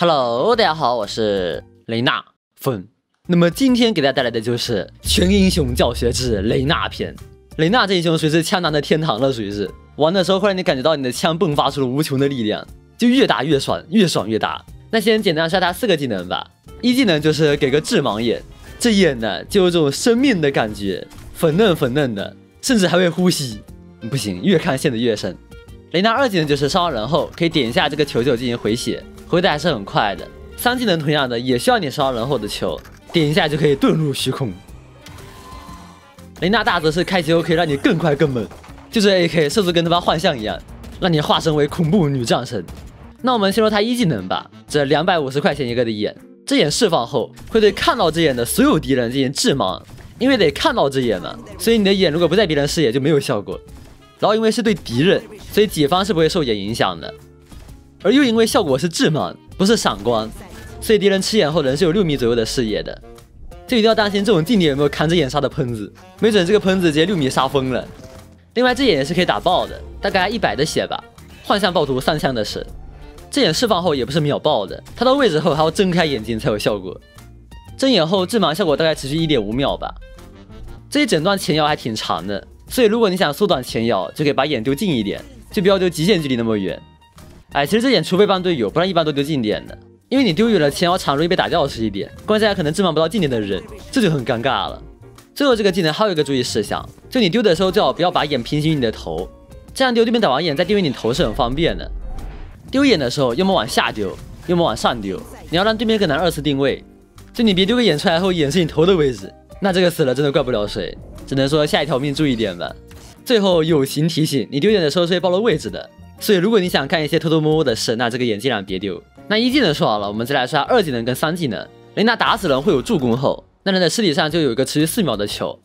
Hello，大家好，我是雷娜粉。那么今天给大家带来的就是全英雄教学之雷娜篇。雷娜这英雄属于是枪男的天堂了，属于是玩的时候会让你感觉到你的枪迸发出了无穷的力量，就越打越爽，越爽越打。那先简单说他四个技能吧。一技能就是给个致盲眼，这眼呢就有种生命的感觉，粉嫩粉嫩的，甚至还会呼吸。不行，越看陷得越深。雷娜二技能就是伤完人后可以点一下这个球球进行回血。回的还是很快的。三技能同样的也需要你烧人后的球，点一下就可以遁入虚空。雷娜大则是开启后可以让你更快更猛，就这 AK 射速跟他妈幻象一样，让你化身为恐怖女战神。那我们先说他一技能吧，这两百五十块钱一个的眼，这眼释放后会对看到这眼的所有敌人进行致盲，因为得看到这眼嘛，所以你的眼如果不在别人视野就没有效果。然后因为是对敌人，所以己方是不会受眼影响的。而又因为效果是致盲，不是闪光，所以敌人吃眼后人是有六米左右的视野的，就一定要担心这种近点有没有扛着眼杀的喷子，没准这个喷子直接六米杀疯了。另外这眼也是可以打爆的，大概一百的血吧。幻象暴徒三枪的是，这眼释放后也不是秒爆的，它到位置后还要睁开眼睛才有效果。睁眼后致盲效果大概持续一点五秒吧。这一整段前摇还挺长的，所以如果你想缩短前摇，就可以把眼丢近一点，就不要丢极限距离那么远。哎，其实这点除非帮队友，不然一般都丢近点的。因为你丢远了，前摇场容易被打掉是一点，关键还可能置办不到近点的人，这就很尴尬了。最后这个技能还有一个注意事项，就你丢的时候最好不要把眼平行于你的头，这样丢对面打完眼再定位你头是很方便的。丢眼的时候要么往下丢，要么往上丢，你要让对面更难二次定位。就你别丢个眼出来后眼是你头的位置，那这个死了真的怪不了谁，只能说下一条命注意点吧。最后友情提醒，你丢眼的时候是会暴露位置的。所以，如果你想干一些偷偷摸摸的事，那这个眼镜量别丢。那一技能说好了，我们再来说下二技能跟三技能。雷娜打死人会有助攻后，那人的尸体上就有一个持续四秒的球，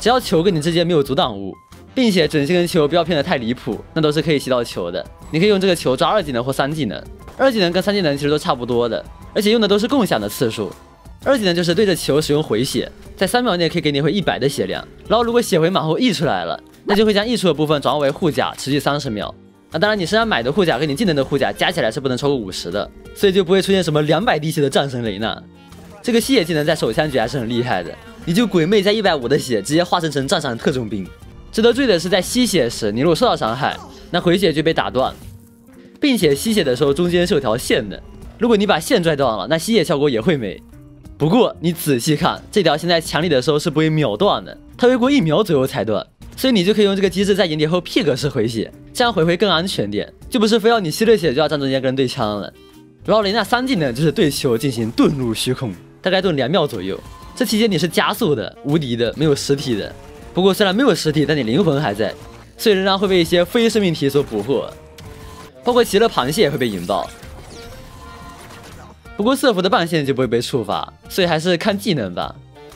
只要球跟你之间没有阻挡物，并且准星跟球不要偏得太离谱，那都是可以吸到球的。你可以用这个球抓二技能或三技能。二技能跟三技能其实都差不多的，而且用的都是共享的次数。二技能就是对着球使用回血，在三秒内可以给你回一百的血量，然后如果血回满后溢出来了，那就会将溢出的部分转化为护甲，持续三十秒。那当然，你身上买的护甲跟你技能的护甲加起来是不能超过五十的，所以就不会出现什么两百滴血的战神雷娜。这个吸血技能在手枪局还是很厉害的，你就鬼魅加一百五的血，直接化身成战场特种兵。值得注意的是，在吸血时，你如果受到伤害，那回血就被打断，并且吸血的时候中间是有条线的，如果你把线拽断了，那吸血效果也会没。不过你仔细看，这条线在强力的时候是不会秒断的，它会过一秒左右才断。所以你就可以用这个机制在眼点后 pick 式回血，这样回回更安全点，就不是非要你吸了血就要站中间跟人对枪了。然后雷娜三技能就是对球进行遁入虚空，大概遁两秒左右，这期间你是加速的、无敌的、没有实体的。不过虽然没有实体，但你灵魂还在，所以仍然会被一些非生命体所捕获，包括骑了螃蟹也会被引爆。不过色符的半线就不会被触发，所以还是看技能吧。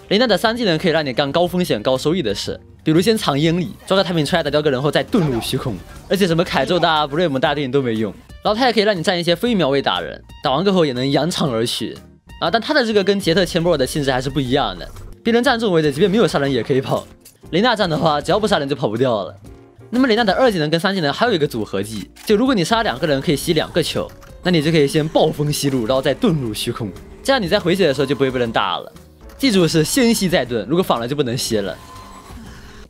雷娜的三技能可以让你干高风险高收益的事。比如先藏烟里，抓个太平出来打掉个人后再遁入虚空，而且什么凯咒大、布瑞姆大电影都没用。然后他也可以让你占一些非秒位打人，打完过后也能扬长而去啊。但他的这个跟杰特钱波尔的性质还是不一样的，别人站这种位置，即便没有杀人也可以跑。雷娜站的话，只要不杀人就跑不掉了。那么雷娜的二技能跟三技能还有一个组合技，就如果你杀两个人可以吸两个球，那你就可以先暴风吸入，然后再遁入虚空，这样你在回血的时候就不会被人打了。记住是先吸再遁，如果反了就不能吸了。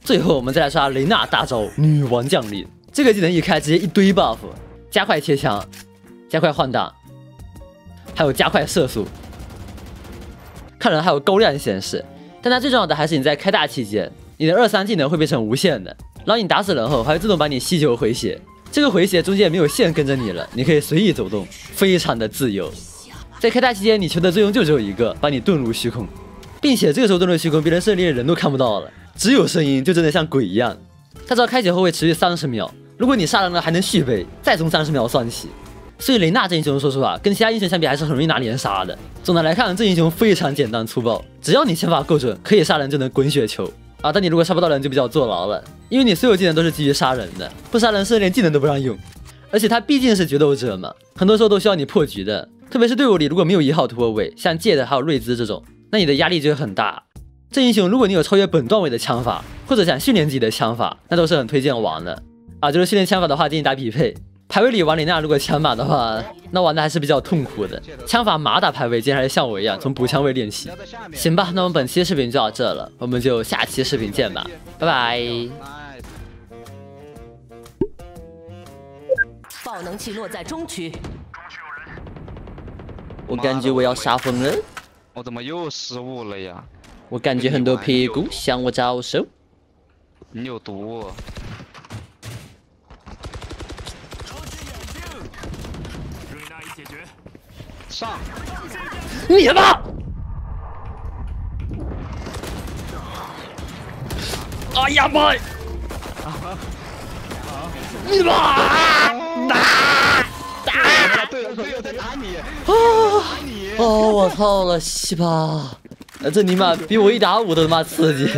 最后我们再来刷雷娜大招女王降临，这个技能一开直接一堆 buff，加快切枪，加快换挡，还有加快射速，看人还有高亮显示。但它最重要的还是你在开大期间，你的二三技能会变成无限的，然后你打死人后还会自动把你吸球回血，这个回血中间没有线跟着你了，你可以随意走动，非常的自由。在开大期间，你球的作用就只有一个，把你遁入虚空，并且这个时候遁入虚空，别人甚至连人都看不到了。只有声音，就真的像鬼一样。他知道开启后会持续三十秒，如果你杀人了还能续杯，再从三十秒算起。所以雷娜这英雄，说实话，跟其他英雄相比还是很容易拿连杀的。总的来看，这英雄非常简单粗暴，只要你枪法够准，可以杀人就能滚雪球啊。但你如果杀不到人，就比较坐牢了，因为你所有技能都是基于杀人的，不杀人是连技能都不让用。而且他毕竟是决斗者嘛，很多时候都需要你破局的，特别是队伍里如果没有一号突破位，像借的还有瑞兹这种，那你的压力就会很大。这英雄，如果你有超越本段位的枪法，或者想训练自己的枪法，那都是很推荐玩的啊。就是训练枪法的话，建议打匹配。排位里玩李娜如果枪法的话，那玩的还是比较痛苦的。枪法马打排位，竟然还是像我一样从补枪位练习。行吧，那我们本期视频就到这了，我们就下期视频见吧，拜拜。爆能器落在中区，我感觉我要杀疯了。我怎么又失误了呀？我感觉很多屁股向我招手。你有毒。上！你妈！哎呀妈！你妈！打！打！队友队友在打你！啊！哦，我操了，西吧！这尼玛比我一打五都他妈刺激！